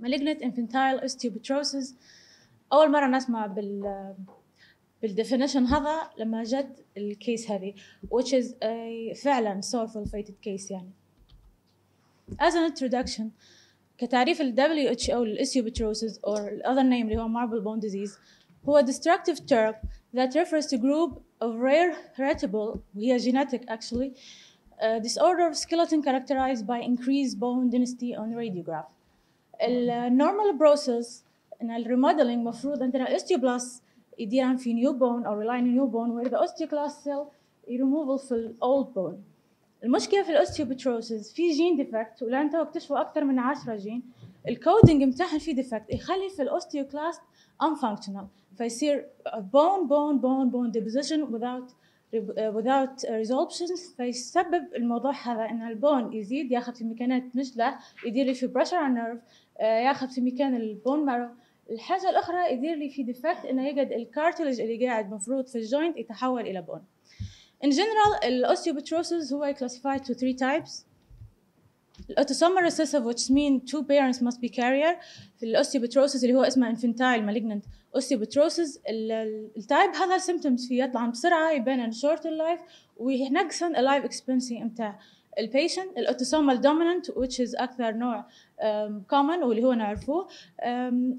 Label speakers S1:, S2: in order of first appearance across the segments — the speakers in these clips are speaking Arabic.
S1: malignant infantile osteopetrosis اول مره نسمع بال بالديفينيشن هذا لما جت الكيس هذه which is a فعلا sorrowful fated case يعني as an introduction كتعريف ال WHO للإسيوبتروسيس or other name اللي هو marble bone disease هو destructive term that refers to group of rare heritable وهي genetic actually uh, disorder of skeleton characterized by increased bone density on radiograph. ال normal process إن ال remodeling مفروض عندنا ال osteoblast يدير في new bone أو on new bone where the osteoclast cell removal في ال old bone المشكلة في ال osteopetrosis في gene defect ولان تو اكتشفوا أكثر من 10 gene ال coding متاعهم في defect يخلي في ال osteoclast unfunctional فيصير bone bone bone bone deposition without without resorption فيسبب الموضوع هذا إن ال bone يزيد ياخذ في مكانات مش له يدير لي في pressure على ال nerve ياخذ في مكان ال bone marrow الحاجة الأخرى يدير لي في defect إنه يقعد ال cartilage اللي قاعد مفروض في ال joint يتحول إلى bone. In general, ال osteopetrosis هو classified to three types. ال autosomal recessive which mean two parents must be carrier. في ال osteopetrosis اللي هو اسمه infantile malignant. Osteopetrosis ال type هذا symptoms فيه يطلع بسرعة يبان short life. وينقصن ال life expectancy متاع ال patient ال autosomal dominant which is أكثر نوع common واللي هو نعرفوه.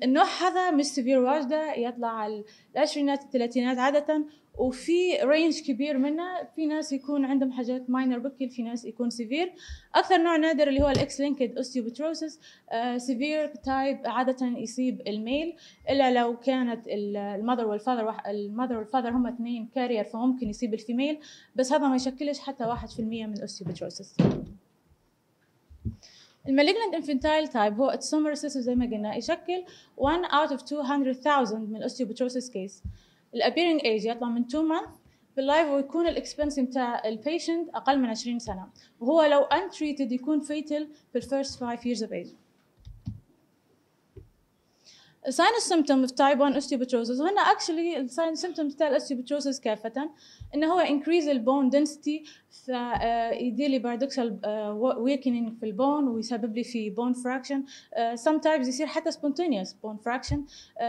S1: النوع هذا مش severe واجدة يطلع العشرينات الثلاثينات عادة. وفي range كبير منه في ناس يكون عندهم حاجات minor بكل في ناس يكون severe أكثر نوع نادر اللي هو ال X-linked osteopetrosis severe type عادة يصيب ال male. إلا لو كانت المذر والفاذر المذر والفاذر هم اثنين كارير فممكن يصيب ال female بس هذا ما يشكلش حتى 1% من ال osteopetrosis ال malignant infantile type هو autosomal زي ما قلنا يشكل 1 out of 200,000 من ال osteopetrosis case ال appearing age يطلع من 2 month بال life ويكون ال expectancy بتاع ال patient أقل من 20 سنة. وهو لو untreated يكون fatal في ال first 5 years of age. ال sign symptom of type 1 osteopetrosis هنا actually ال sign symptoms تاع ال osteopetrosis كافة. انه هو increase ال bone density فيدير لي paradoxal weakening في ال bone ويسبب لي في bone fraction. sometimes يصير حتى spontaneous bone fraction.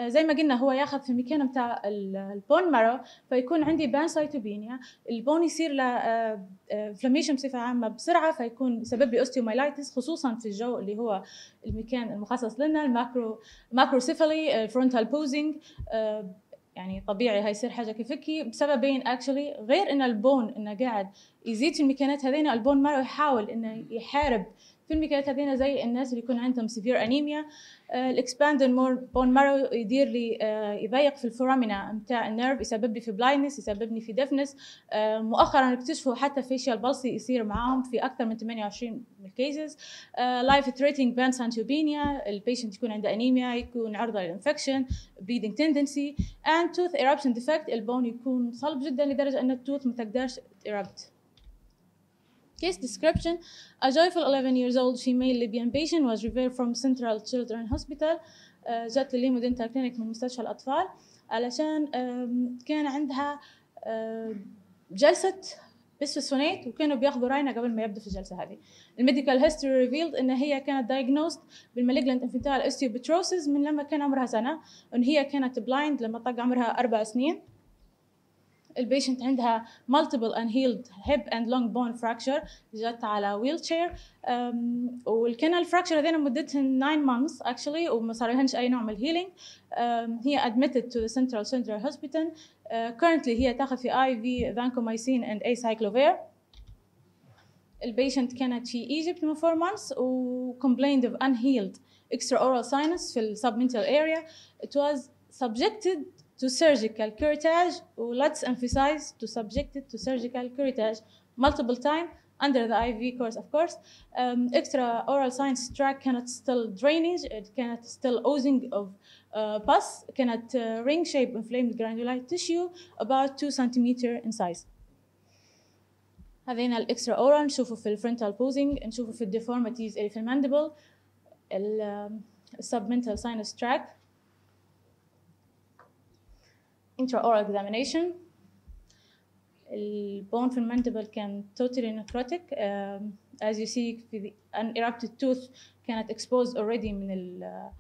S1: زي ما قلنا هو ياخذ في المكان بتاع ال bone marrow فيكون عندي pancytopenia ال bone يصير له inflammation بصفة عامة بسرعة فيكون يسبب لي osteomyelitis خصوصا في ال jaw اللي هو المكان المخصص لنا ال macro macrocephaly ال frontal bossing يعني طبيعي هيصير حاجة كيفكي بسببين actually غير إن ال bone إنه قاعد يزيد في المكانات هذين ال bone marrow يحاول إنه يحارب في المكانات هذين زي الناس اللي يكون عندهم severe anemia ال expand bone marrow يدير لي uh, يضيق في ال foramina بتاع ال nerve يسبب لي في blindness يسببني في deafness uh, مؤخرا اكتشفوا حتى facial palsy يصير معاهم في أكثر من 28 من ال cases life threatening pancytopenia ال patient يكون عنده انيميا يكون عرضة لل infection bleeding tendency. and tooth eruption defect ال bone يكون صلب جدا لدرجة إن ال tooth ما تقدرش erupt Case description A joyful 11 years old female Libyan patient was referred from Central Children's Hospital uh, جات لل LIMU dental clinic من مستشفى الأطفال علشان كان عندها جلسة بسفسفونات وكانوا بياخذوا راينا قبل ما يبدوا في الجلسة هذه. ال medical history revealed إن هي كانت diagnosed بال malignant infantile osteopetrosis من لما كان عمرها سنة وإن هي كانت blind لما طق عمرها أربع سنين. ال patient عندها multiple unhealed hip and long bone fracture جت على wheelchair وكان ال fracture هذين مدتهم 9 months actually وما صار لهمش أي نوع من ال healing هي admitted to the central central hospital currently هي تاخذ في IV vancomycin and acyclovir البيشنت كانت في ايجيبت من 4 مانثس وكومبلايند اوف ان هيلد اكسترا اورال ساينس في السبمنتال اريا ات واز سبجكتد to surgical curettage let's emphasize to subjected to surgical curettage multiple time under the IV course of course um, extra oral science track cannot still drainage it cannot still oozing of uh, pus cannot uh, ring shape inflamed granulate tissue about 2 centimeter in size هذين ال extraoral نشوفه في ال frontal bossing نشوفه في ال deformities اللي في ال mandible ال submental sinus tract intraoral examination. ال bone في ال mandible كان totally necrotic. Um, as you see the unerupted tooth كانت exposed already من ال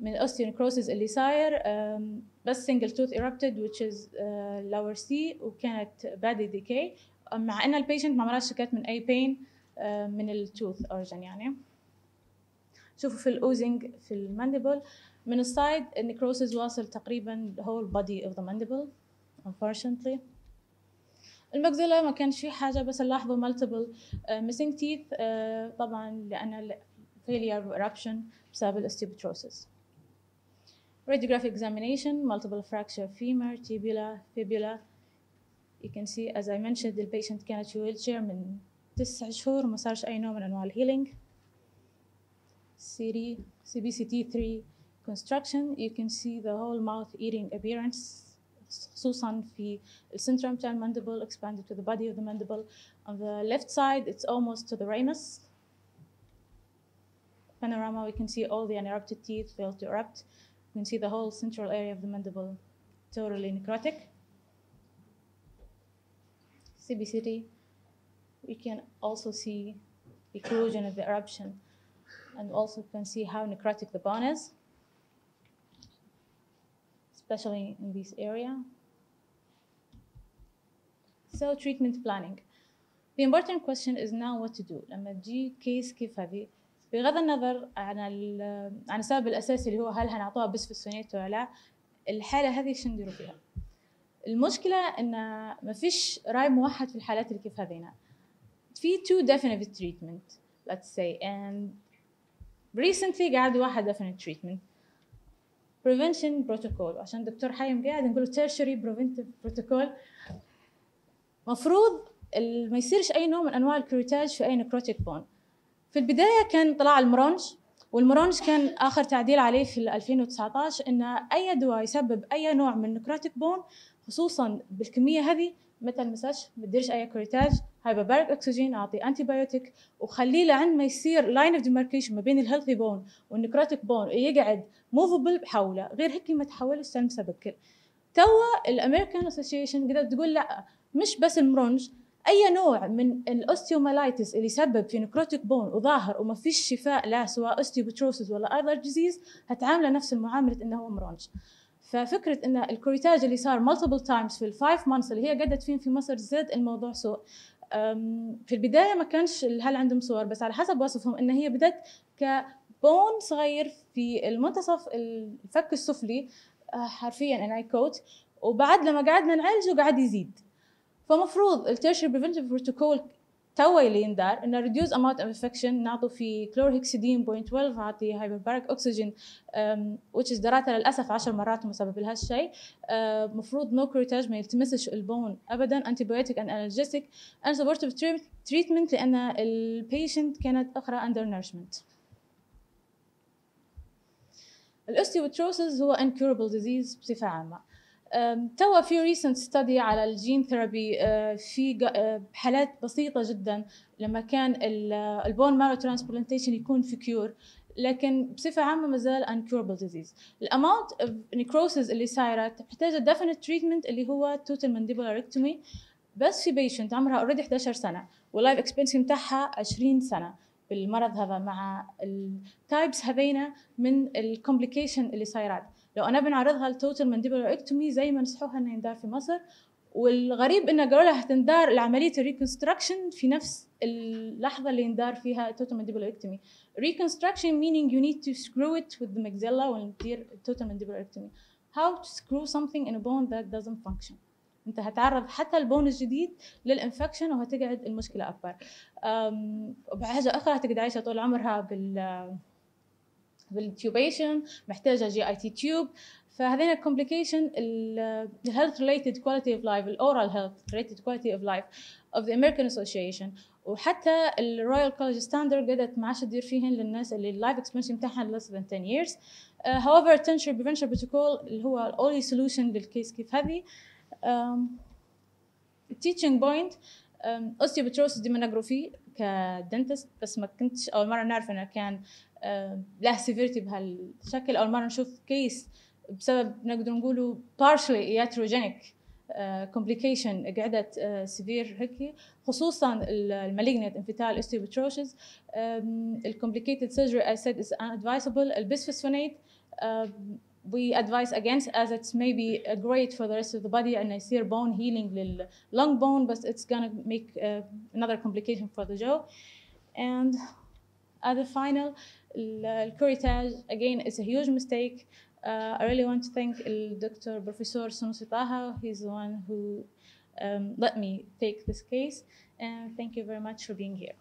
S1: من ال osteonecrosis اللي صاير um, بس single tooth erupted which is uh, lower C وكانت badly decayed. مع إن ال patient ما عملهاش شكايات من أي pain uh, من ال tooth origin يعني. شوفوا في الاوزنج في المانديبل من السايد النكروسيس واصل تقريبا whole body of the mandible unfortunately ال maxilla ما كانش في حاجة بس نلاحظوا uh, missing teeth uh, طبعا لأن failure eruption بسبب الاستيبتروسيس radiographic examination multiple fracture femur tibula fibula you can see as I mentioned the patient كانت في wheelchair من تسع شهور ما صارش أي نوع من أنواع الهيلينج CD, CBCT3 construction you can see the whole mouth eating appearance خصوصا في السنترم بتاع المانديبل expanded to the body of the mandible on the left side it's almost to the ramus panorama we can see all the unerupted teeth failed to erupt you can see the whole central area of the mandible totally necrotic CBCT we can also see occlusion of the eruption and also can see how necrotic the bone is Especially in this area. So treatment planning. The important question is now what to do. لما تجي كيس كيف هذه بغض النظر عن عن السبب الأساسي اللي هو هل هنعطوها بس في السونيت ولا لا الحالة هذه شو نديروا فيها؟ المشكلة إن ما فيش رأي موحد في الحالات اللي كيف هذينا. في two definite treatment let's say and recently قاعد واحد definite treatment prevention protocol. عشان دكتور حايم قاعد نقول tertiary preventive protocol. مفروض ما يصيرش أي نوع من أنواع ال curettage في أي necrotic bone في البداية كان طلع ال MRONJ وال MRONJ كان آخر تعديل عليه في 2019 إن أي دواء يسبب أي نوع من necrotic bone خصوصا بالكمية هذه ما تلمسش ما تديرش أي curettage hyperbaric oxygen أعطي antibiotic وخليه لعند ما يصير line of demarcation ما بين ال healthy bone وال necrotic bone يقعد movable بحاله. غير هيك ما تحاولش تلمسه بكل توا ال American Association قدرت تقول لا مش بس ال MRONJ أي نوع من ال osteomyelitis اللي يسبب في necrotic bone وظاهر وما فيش شفاء لا سواء osteopetrosis ولا other disease هتعامله نفس المعاملة إنه هو MRONJ ففكرة إن ال curettage اللي صار multiple times في ال five months اللي هي قعدت فين في مصر زاد الموضوع سوء. في البداية ما كانش هل عندهم صور بس على حسب وصفهم إن هي بدأت ك bone صغير في المنتصف الفك السفلي حرفيا and I quote وبعد لما قعدنا نعالجه قاعد يزيد. فمفروض ال tertiary preventive protocol توا اللي يندار إنه reduce amount of infection نعطوا في كلورهكسيدين 0.12 اعطي hyperbaric oxygen which is دراتها للأسف 10 مرات وما سبب لها شيء المفروض no curettage ما يلتمسش ال bone ابدا antibiotic and analgesic and supportive treatment لأن ال patient كانت أخرى undernourishment ال osteopetrosis هو incurable disease بصفة عامة. توا في recent study على ال gene therapy في حالات بسيطة جدا لما كان ال bone marrow transplantation يكون في cure لكن بصفة عامة مازال uncurable disease. ال amount of necrosis اللي صايرة محتاجة definite treatment اللي هو total mandibulectomy بس في patient عمرها already 11 سنة وال life expectancy بتاعها 20 سنة بالمرض هذا مع ال types هذينا من ال complication اللي صايرات لو أنا بنعرضها ل total mandibulectomy زي ما نصحوها إنها يندار في مصر والغريب قالوا لها هتندار لعملية ال reconstruction في نفس اللحظة اللي يندار فيها total mandibulectomy. Reconstruction meaning you need to screw it with the maxilla وندير total mandibulectomy. How to screw something in a bone that doesn't function. أنت هتعرض حتى ال bone الجديد لل infection وهتقعد المشكلة أكبر. وبحاجه أخرى هتقعد عايشة طول عمرها بال بال intubation محتاجة GIT tube فهذين ال complication ال health related quality of life ال oral health related quality of life of the American Association وحتى ال Royal College standard قدرت ما عادش تدير فيهن للناس اللي ال life expectancy بتاعها less than 10 years. However tension prevention protocol اللي هو ال only solution لل case كيف هذه. Teaching point osteopetrosis ديما نقرا فيه ك dentist بس ما كنتش أول مرة نعرف إنه كان له severity بهالشكل اول مره نشوف case بسبب نقدر نقوله partially iatrogenic complication قعدت severe هيك خصوصا ال malignant infantile osteopetrosis ال complicated surgery I said is unadvisable البسفوسفونات we advise against as it's maybe great for the rest of the body and I see bone healing lung bone but it's gonna make uh, another complication for the jaw and at the final curettage again it's a huge mistake. Uh, I really want to thank Dr. Professor Sunusi Taha. He's the one who um, let me take this case. And thank you very much for being here